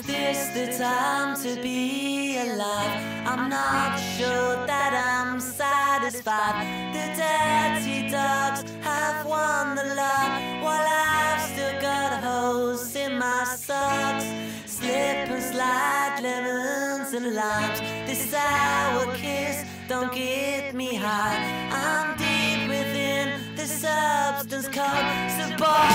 Is this the time to be alive. I'm not sure that I'm satisfied. The dirty dogs have won the love, while I've still got holes in my socks. Slip and slide, lemons and limes. This sour kiss don't get me high. I'm deep within the substance called Support.